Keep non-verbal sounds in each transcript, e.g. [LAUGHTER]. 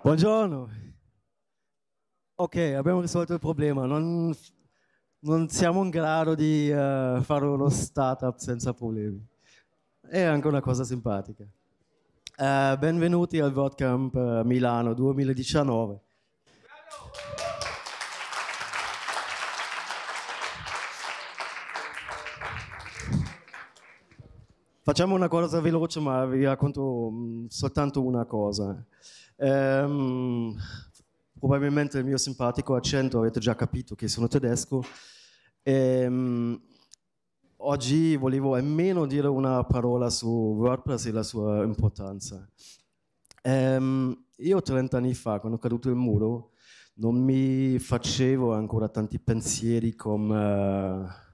Buongiorno. Ok, abbiamo risolto il problema. Non, non siamo in grado di uh, fare uno startup senza problemi. È anche una cosa simpatica. Uh, benvenuti al WordCamp uh, Milano 2019. Facciamo una cosa veloce, ma vi racconto mh, mm, soltanto una cosa. Um, probabilmente il mio simpatico accento avete già capito che sono tedesco. E, um, oggi volevo almeno dire una parola su WordPress e la sua importanza. Um, io 30 anni fa, quando è caduto il muro, non mi facevo ancora tanti pensieri come... Uh,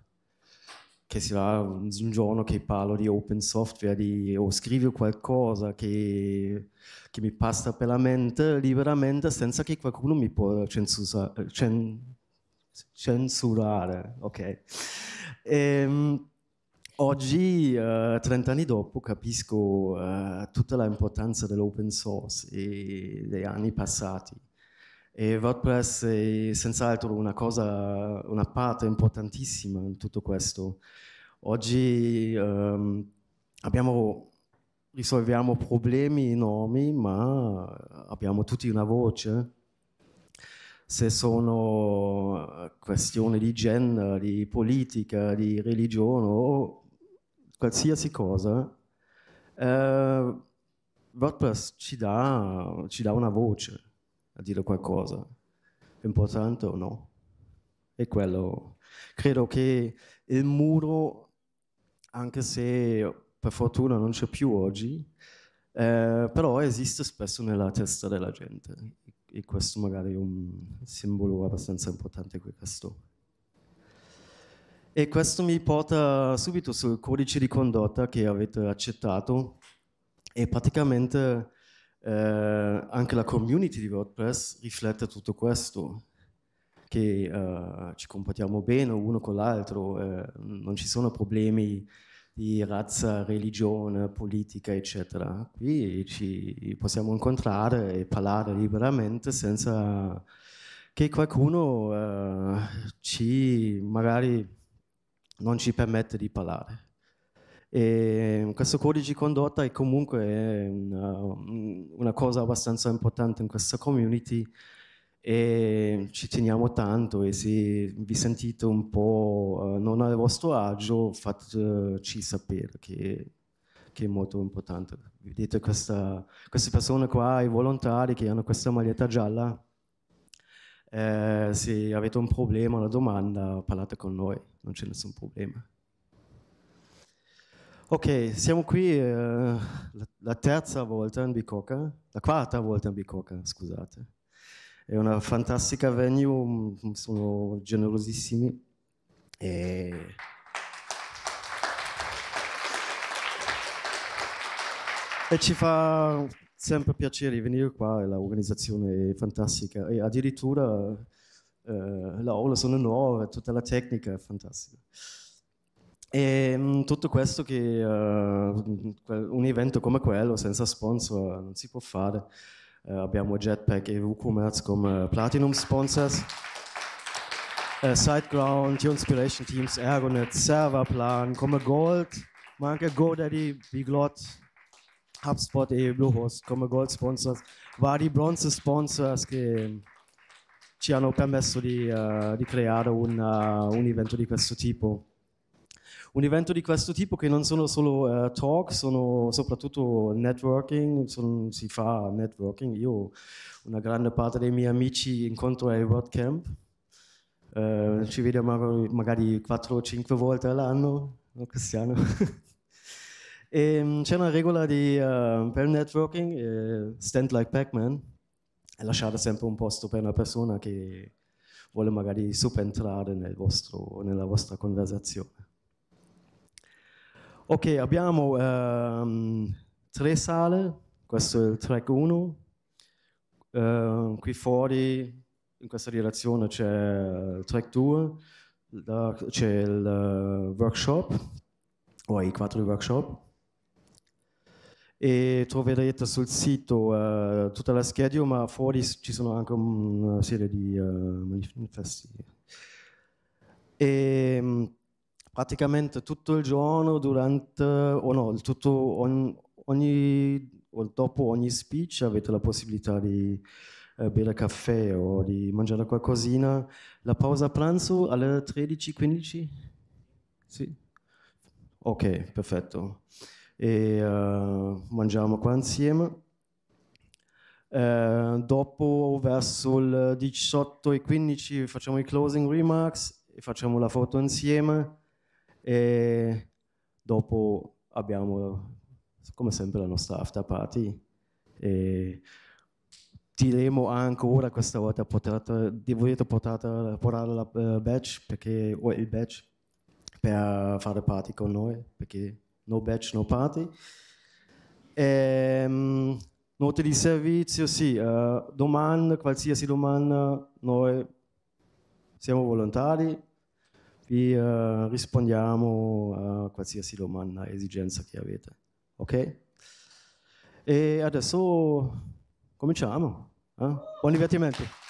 che sarà un giorno che parlo di open software di, o scrivo qualcosa che, che, mi passa per la mente liberamente senza che qualcuno mi può censura, cen, censurare. Okay. E, ehm, oggi, uh, 30 anni dopo, capisco uh, tutta l'importanza dell'open source e degli anni passati. E WordPress è senz'altro una cosa, una parte importantissima in tutto questo. Oggi um, abbiamo, risolviamo problemi enormi, ma abbiamo tutti una voce. Se sono questioni di genere, di politica, di religione o qualsiasi cosa, eh, WordPress ci dà, ci dà una voce a dire qualcosa. Importante o no? E quello. Credo che il muro, anche se per fortuna non c'è più oggi, eh, però esiste spesso nella testa della gente. E questo magari è un simbolo abbastanza importante questo. E questo mi porta subito sul codice di condotta che avete accettato e praticamente eh, anche la community di WordPress riflette tutto questo, che eh, ci comportiamo bene uno con l'altro, eh, non ci sono problemi di razza, religione, politica, eccetera. Qui ci possiamo incontrare e parlare liberamente senza che qualcuno eh, ci magari non ci permette di parlare. E questo codice di condotta è comunque una, una, cosa abbastanza importante in questa community e ci teniamo tanto e se vi sentite un po' uh, non al vostro agio fateci sapere che, che, è molto importante. Vedete questa, queste persone qua, i volontari che hanno questa maglietta gialla, eh, se avete un problema, una domanda, parlate con noi, non c'è nessun problema. Ok, siamo qui eh, la, terza volta in Bicocca, la quarta volta in Bicocca, scusate. È una fantastica venue, sono generosissimi. E... e ci fa sempre piacere venire qua, l'organizzazione è fantastica e addirittura eh, le aule sono nuove, tutta la tecnica è fantastica. E mm, tutto questo che uh, un evento come quello senza sponsor non si può fare. Uh, abbiamo Jetpack e WooCommerce come Platinum sponsors. Uh, SiteGround, Inspiration Teams, Ergonet, Serverplan come Gold, ma anche GoDaddy, Biglot, HubSpot e Bluehost come Gold sponsors. Vari bronze sponsors che ci hanno permesso di, uh, di creare un, un evento di questo tipo un evento di questo tipo che non sono solo uh, talk, sono soprattutto networking, sono, si fa networking. Io una grande parte dei miei amici incontro ai WordCamp, uh, ci vediamo magari 4 o 5 volte all'anno, no Cristiano? [LAUGHS] e, um, c'è una regola di, uh, per networking, eh, stand like Pac-Man, e lasciate sempre un posto per una persona che vuole magari subentrare nel vostro, nella vostra conversazione. Ok, abbiamo um, tre sale, questo è il track 1, uh, ehm, qui fuori in questa direzione c'è il track 2, c'è il uh, workshop, o i quattro workshop, e troverete sul sito uh, tutta la schedule, ma fuori ci sono anche una serie di uh, manifesti. E, um, praticamente tutto il giorno, durante, o no, tutto, ogni, ogni, dopo ogni speech avete la possibilità di uh, bere caffè o di mangiare qualcosina. La pausa pranzo alle 13.15? Sì. Ok, perfetto e uh, mangiamo qua insieme. Uh, dopo verso il 18 e 15 facciamo i closing remarks e facciamo la foto insieme e dopo abbiamo come sempre la nostra after party e diremo ancora questa volta portata, volete portare, la uh, badge perché, o il badge per fare party con noi perché no batch, no party. Ehm, note di servizio, sì, uh, domande, qualsiasi domanda, noi siamo volontari, vi uh, rispondiamo a qualsiasi domanda, esigenza che avete. Ok? E adesso cominciamo. Eh? Buon divertimento.